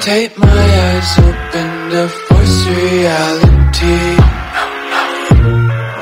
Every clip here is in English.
Take my eyes open to force reality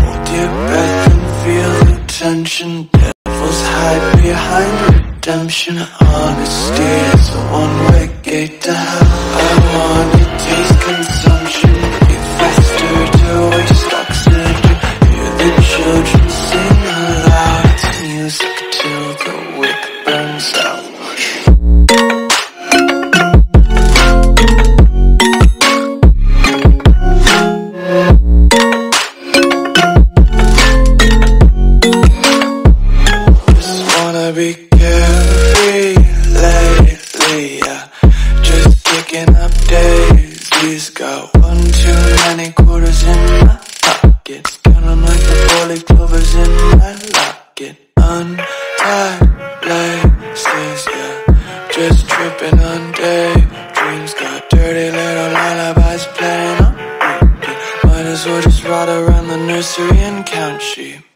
hold your breath and feel the tension. Devils hide behind redemption. Honesty is a one-way gate to hell. I wanna taste consumption, breathe faster to waste oxygen. Hear the children too many quarters in my pockets. Count 'em like the four-leaf clovers in my locket. Untied laces, yeah. Just tripping on daydreams. Got dirty little lullabies playing. Might as well just ride around the nursery and count sheep.